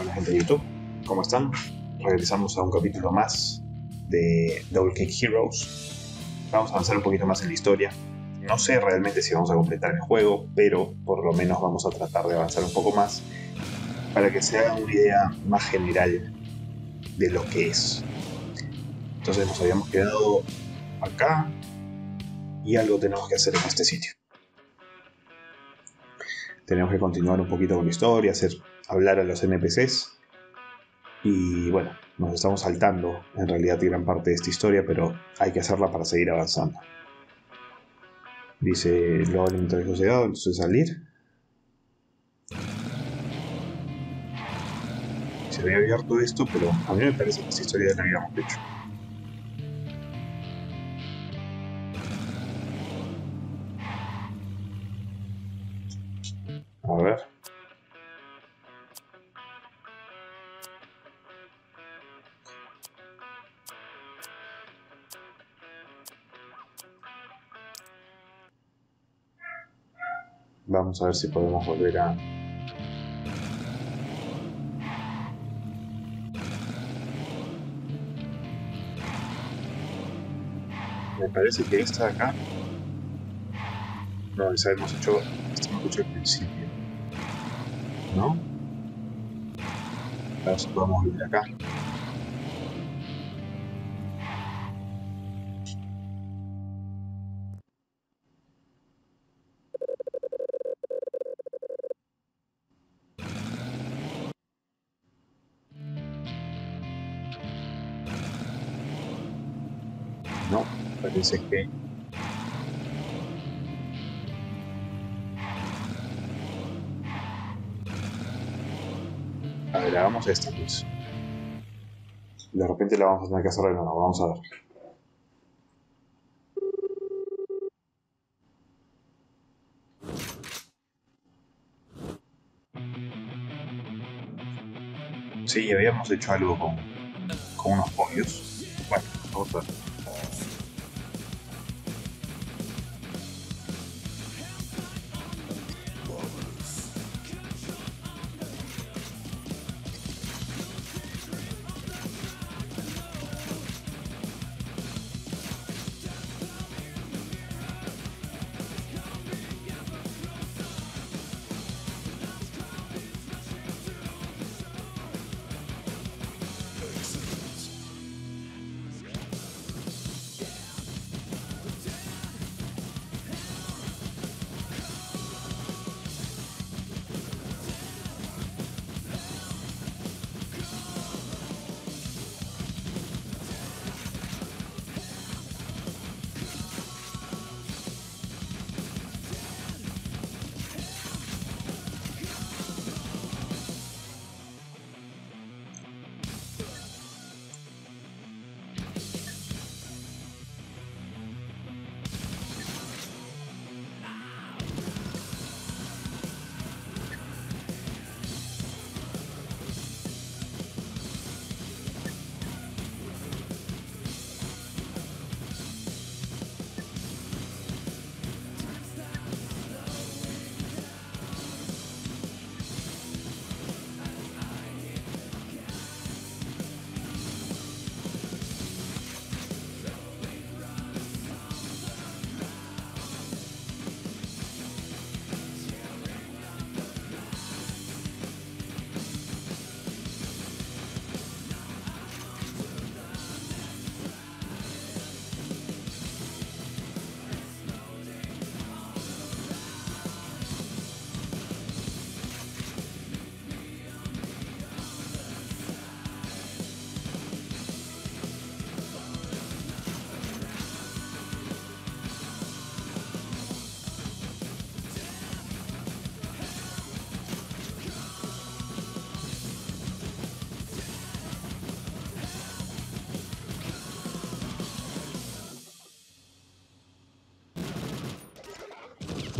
Hola gente de YouTube, ¿cómo están? Regresamos a un capítulo más de Double Kick Heroes. Vamos a avanzar un poquito más en la historia. No sé realmente si vamos a completar el juego, pero por lo menos vamos a tratar de avanzar un poco más para que se haga una idea más general de lo que es. Entonces nos habíamos quedado acá y algo tenemos que hacer en este sitio. Tenemos que continuar un poquito con la historia, hacer hablar a los NPCs. Y bueno, nos estamos saltando en realidad gran parte de esta historia, pero hay que hacerla para seguir avanzando. Dice, luego el inventario llegado, entonces salir. Se había abierto esto, pero a mí me parece que esta historia la habíamos hecho. A ver. Vamos a ver si podemos volver a... Me parece que esta de acá... No, esa hemos hecho... Esta hemos hecho al principio. ¿No? A ver si podemos volver acá. Parece que... A ver, hagamos esta pues. De repente la vamos a tener que hacer de nuevo, vamos a ver. Sí, habíamos hecho algo con, con unos pollos. Bueno, vamos a ver.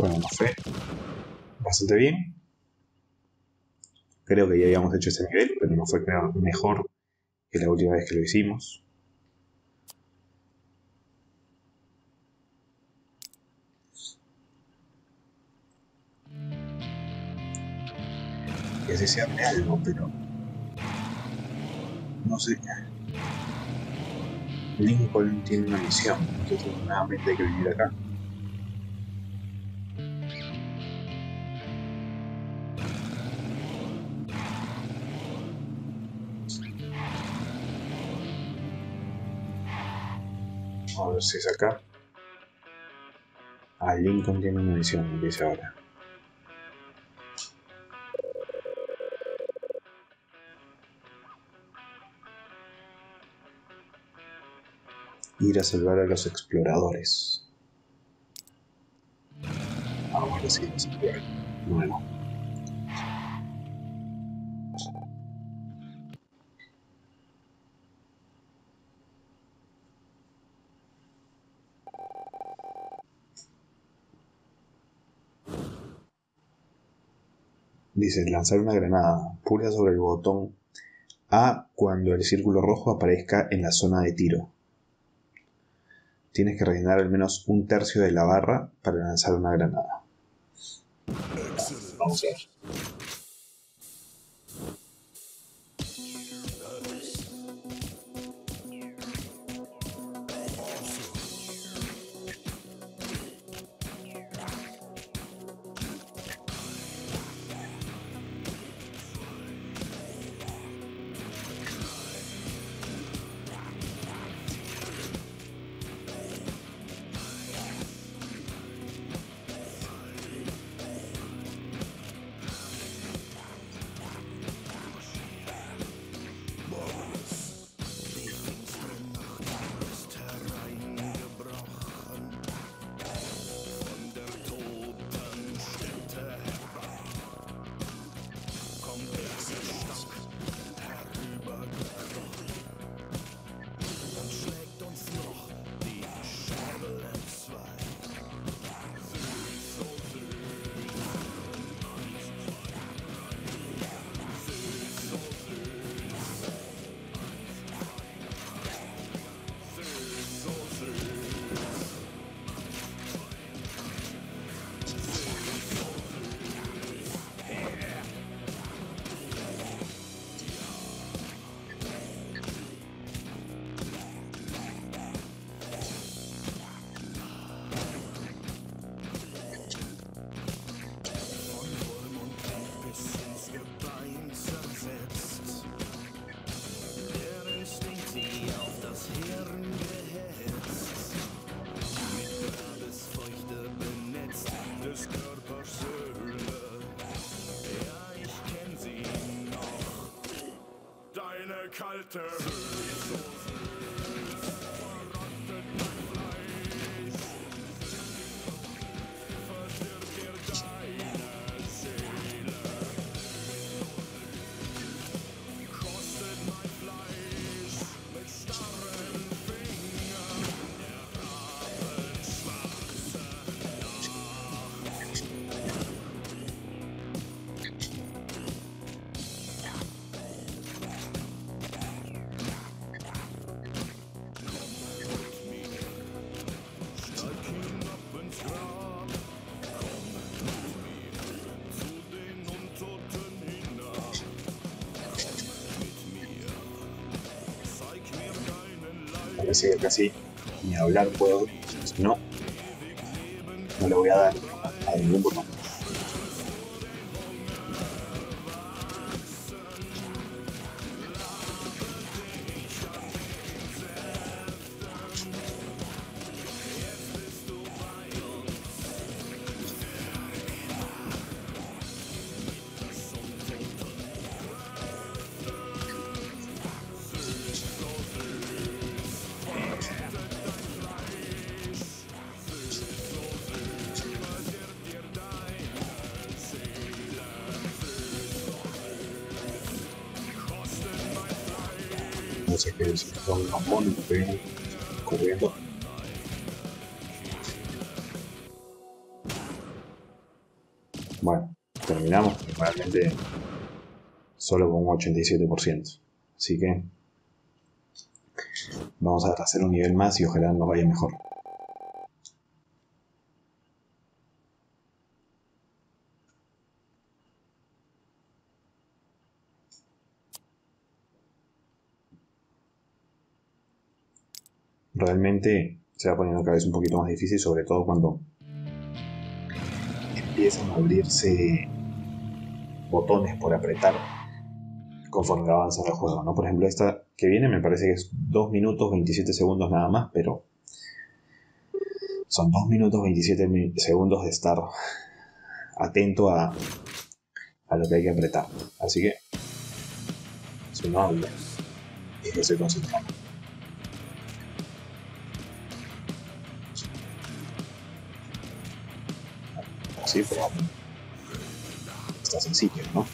Bueno, no fue bastante bien. Creo que ya habíamos hecho ese nivel, pero no fue creo, mejor que la última vez que lo hicimos. Así se abre algo, pero No sé. Lincoln tiene una misión, entonces nuevamente hay que vivir acá. A ver si es acá. Ah, Lincoln tiene una misión, dice ahora. ir a salvar a los exploradores. Ahora sí, los exploradores. Dice, lanzar una granada. Pulsa sobre el botón A cuando el círculo rojo aparezca en la zona de tiro. Tienes que rellenar al menos un tercio de la barra para lanzar una granada. better. Parece que casi ni hablar puedo, no, no le voy a dar a ningún botón. No sé qué es, son los monos que corriendo. Bueno, terminamos realmente solo con un 87%. Así que vamos a hacer un nivel más y ojalá nos vaya mejor. Realmente se va poniendo cada vez un poquito más difícil, sobre todo cuando empiezan a abrirse botones por apretar conforme va avanzando el juego, ¿no? Por ejemplo, esta que viene me parece que es 2 minutos 27 segundos nada más, pero son 2 minutos 27 segundos de estar atento a, a lo que hay que apretar. Así que, si no hablo, y que se concentra. Así, pero está sencillo, ¿no?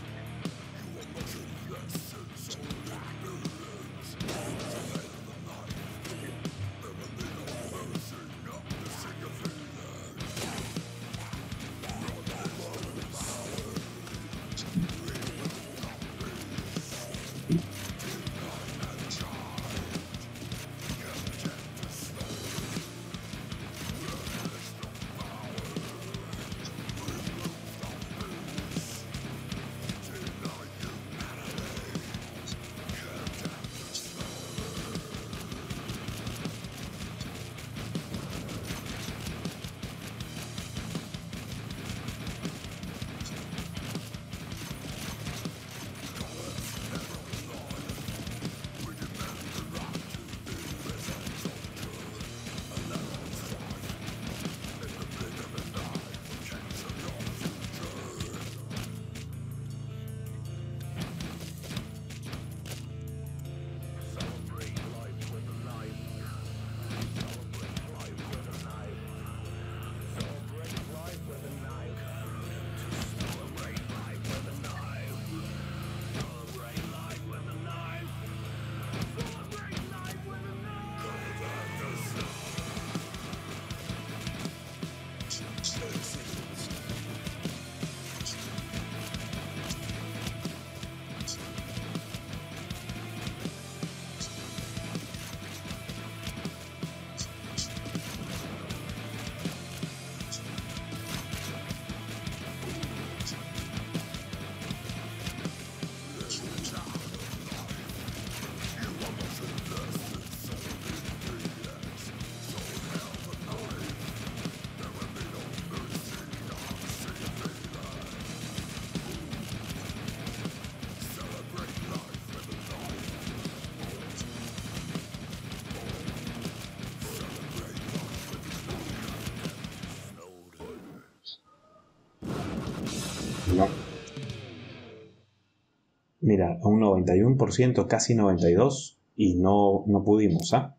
Mira, un 91%, casi 92%, y no, no pudimos, ¿ah?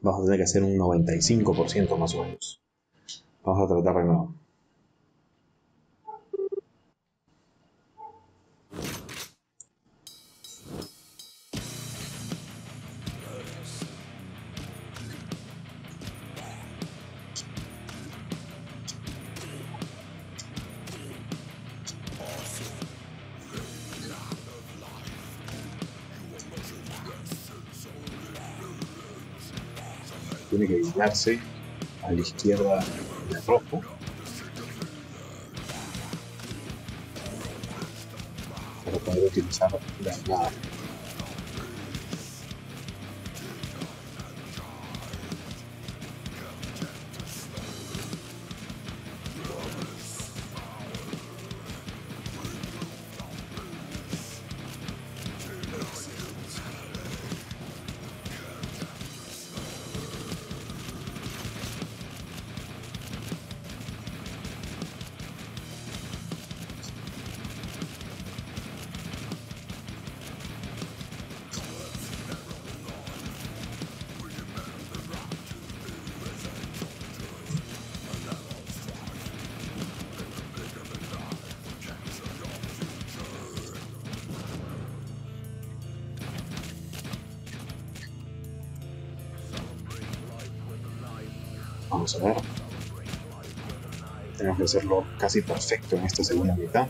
Vamos a tener que hacer un 95% más o menos. Vamos a tratar de nuevo. Tiene que guiarse a la izquierda del rojo. Para poder utilizar la. Vamos a ver. Tenemos que hacerlo casi perfecto en esta segunda mitad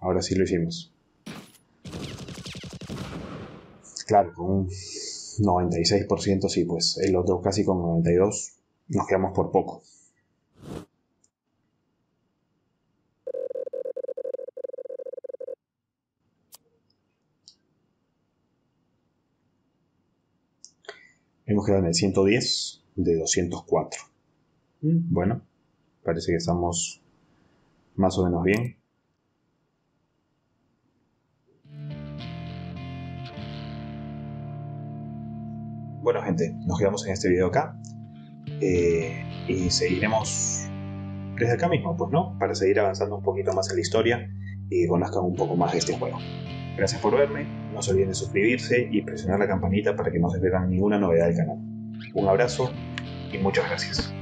ahora sí lo hicimos. Claro, con un 96% sí, pues el otro casi con 92% nos quedamos por poco. Hemos quedado en el 110 de 204. Mm, bueno, parece que estamos más o menos bien. Bueno gente, nos quedamos en este video acá eh, y seguiremos desde acá mismo, pues no, para seguir avanzando un poquito más en la historia y conozcan un poco más de este juego. Gracias por verme, no se olviden de suscribirse y presionar la campanita para que no se pierdan ninguna novedad del canal. Un abrazo y muchas gracias.